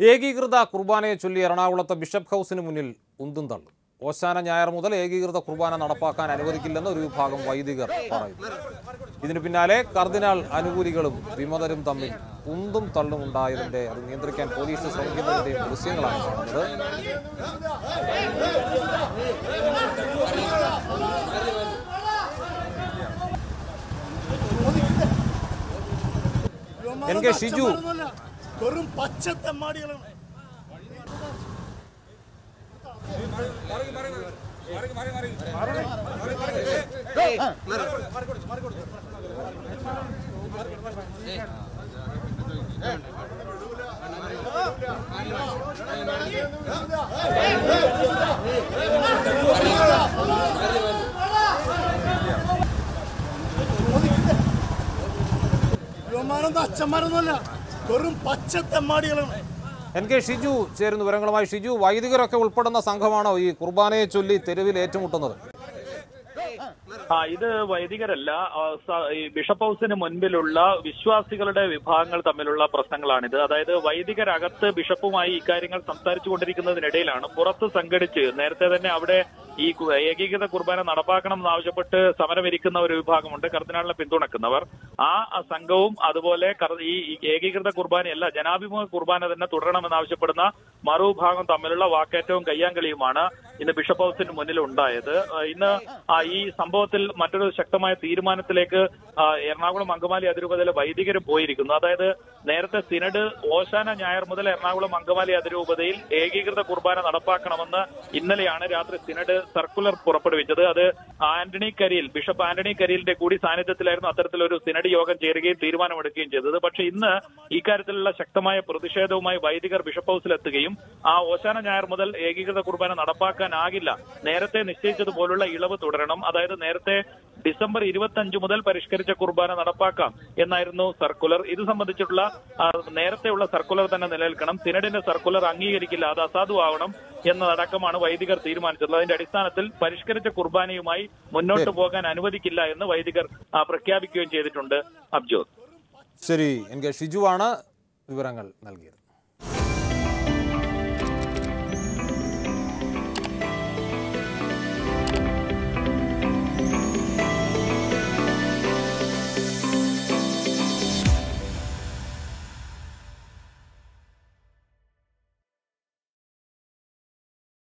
ഏകീകൃത കുർബാനയെ ചൊല്ലി എറണാകുളത്തെ ബിഷപ്പ് ഹൗസിന് മുന്നിൽ ഉന്തും തള്ളും. ഓശാന ഞായർ മുതൽ ഏകീകൃത കുർബാന നടപ്പാക്കാൻ അനുവദിക്കില്ലെന്ന് ഒരു വിഭാഗം വൈദികർ പറയുന്നു. ഇതിനു പിന്നാലെ കർദിനാൾ അനുകൂലികളും വിമതരും തമ്മിൽ ഉന്തും തള്ളും ഉണ്ടായതിന്റെ അത് നിയന്ത്രിക്കാൻ പോലീസ് ശ്രമിക്കുന്നതിന്റെയും ദൃശ്യങ്ങളാണ് കാണുന്നത്. എൻ കെ ഷിജു വെറും പച്ച തെമ്മാടികളാണ് യുവമാനൊന്നും അച്ഛന്മാരൊന്നുമല്ല. വെറും എൻ കെ ഷിജു ചേരുന്ന വിവരങ്ങളുമായി. ഷിജു വൈദികരൊക്കെ ഉൾപ്പെടുന്ന സംഘമാണോ ഈ കുർബാനയെ ചൊല്ലി തെരുവിൽ ഏറ്റുമുട്ടുന്നത്? ആ ഇത് വൈദികരല്ല. ഈ ബിഷപ്പ് ഹൗസിന് മുൻപിലുള്ള വിശ്വാസികളുടെ വിഭാഗങ്ങൾ തമ്മിലുള്ള പ്രശ്നങ്ങളാണിത്. അതായത് വൈദികരകത്ത് ബിഷപ്പുമായി ഇക്കാര്യങ്ങൾ സംസാരിച്ചു കൊണ്ടിരിക്കുന്നതിനിടയിലാണ് പുറത്ത് സംഘടിച്ച് നേരത്തെ തന്നെ അവിടെ ഈ ഏകീകൃത കുർബാന നടപ്പാക്കണം എന്നാവശ്യപ്പെട്ട് സമരമിരിക്കുന്ന ഒരു വിഭാഗമുണ്ട്. കർദിനാളിനെ പിന്തുണക്കുന്നവർ. ആ സംഘവും അതുപോലെ ഈ ഏകീകൃത കുർബാനയല്ല ജനാഭിമുഖ കുർബാന തന്നെ തുടരണമെന്നാവശ്യപ്പെടുന്ന മറുഭാഗം തമ്മിലുള്ള വാക്കേറ്റവും കയ്യാങ്കളിയുമാണ് ഇന്ന് ബിഷപ്പ് ഹൗസിന് മുന്നിൽ ഉണ്ടായത്. ഇന്ന് ഈ സംഭവത്തിൽ മറ്റൊരു ശക്തമായ തീരുമാനത്തിലേക്ക് എറണാകുളം അങ്കമാലി അതിരൂപതയിലെ വൈദികർ പോയിരിക്കുന്നു. അതായത് നേരത്തെ സിനഡ് ഓശാന ഞായർ മുതൽ എറണാകുളം അങ്കമാലി അതിരൂപതയിൽ ഏകീകൃത കുർബാന നടപ്പാക്കണമെന്ന് ഇന്നലെയാണ് രാത്രി സിനഡ് സർക്കുലർ പുറപ്പെടുവിച്ചത്. അത് ആന്റണി കരിയിൽ ബിഷപ്പ് ആന്റണി കരിയിലിന്റെ കൂടി സാന്നിധ്യത്തിലായിരുന്നു അത്തരത്തിലൊരു സിനഡ് യോഗം ചേരുകയും തീരുമാനമെടുക്കുകയും ചെയ്തത്. പക്ഷേ ഇന്ന് ഇക്കാര്യത്തിലുള്ള ശക്തമായ പ്രതിഷേധവുമായി വൈദികർ ബിഷപ്പ് ഹൗസിലെത്തുകയും ആ ഓശാന ഞായർ മുതൽ ഏകീകൃത കുർബാന നടപ്പാക്കാനാകില്ല. നേരത്തെ നിശ്ചയിച്ചതുപോലുള്ള ഇളവ് തുടരണം. അതായത് നേരത്തെ ഡിസംബർ ഇരുപത്തി മുതൽ പരിഷ്കരിച്ച കുർബാന നടപ്പാക്കാം എന്നായിരുന്നു സർക്കുലർ. ഇത് സംബന്ധിച്ചിട്ടുള്ള നേരത്തെയുള്ള സർക്കുലർ തന്നെ നിലനിൽക്കണം. സിനഡിന്റെ സർക്കുലർ അംഗീകരിക്കില്ല. അത് അസാധുവാകണം എന്നതടക്കമാണ് വൈദികർ തീരുമാനിച്ചത് അതിന്റെ അടിസ്ഥാനത്തിൽ പരിഷ്കരിച്ച കുർബാനയുമായി മുന്നോട്ട് പോകാൻ അനുവദിക്കില്ല എന്ന് വൈദികർ പ്രഖ്യാപിക്കുകയും ചെയ്തിട്ടുണ്ട്. അബ്ജോത് ശരി. എൻ കെ ഷിജുവാണ് വിവരങ്ങൾ നൽകിയത്.